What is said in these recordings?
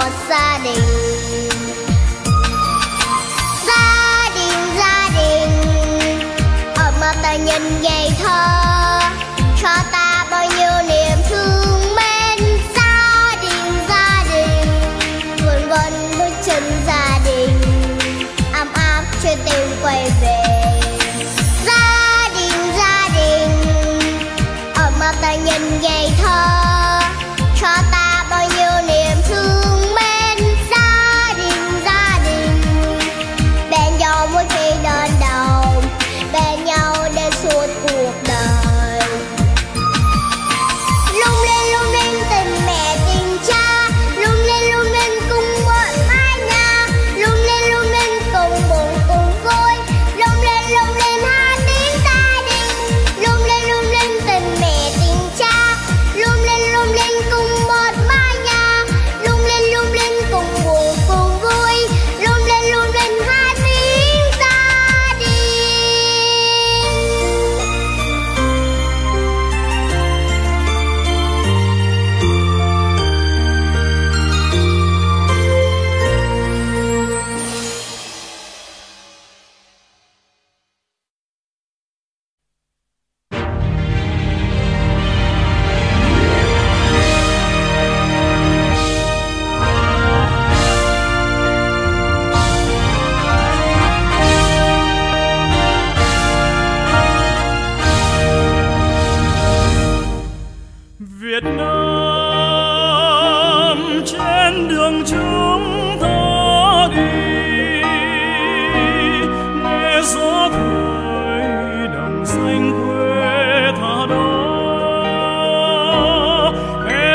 một gia đình. Gia đình gia đình. Ở ấp ta nhân ngày thơ cho ta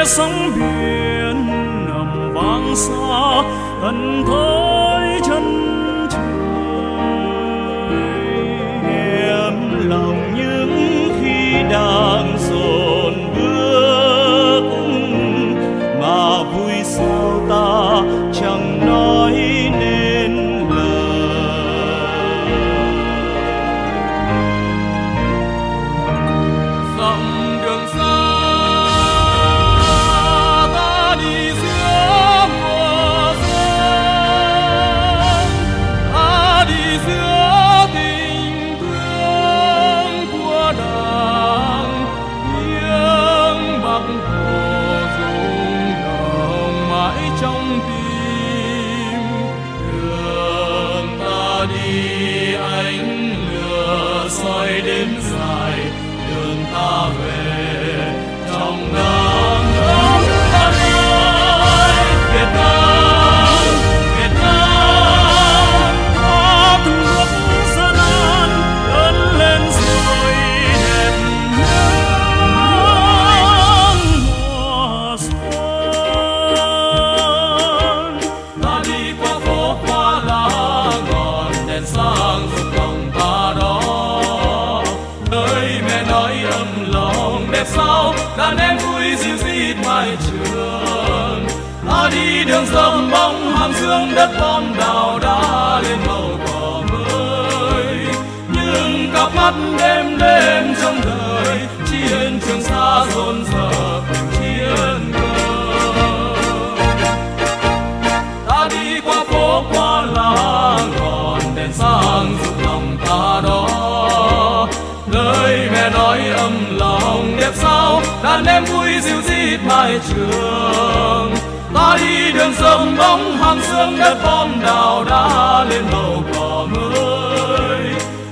sóng biển nằm vang xa tận thối chân trời. Em lòng những khi đang đêm dài đường ta về. Sương sớm bóng hàng dương đất bom đào đã lên màu cỏ mới. Nhưng cặp mắt đêm đêm trong đời, chiến trường xa rộn rợp chiến cơ. Ta đi qua phố, qua làng còn đèn sáng dục lòng ta đó lời mẹ nói âm lòng đẹp sao, đàn em vui dịu dít mai trường ta đi đường dầm bóng hàng sương đất bom đào đã lên màu cỏ mới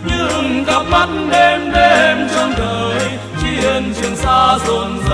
nhưng cặp mắt đêm đêm trong đời, chiến trường xa rộn dập.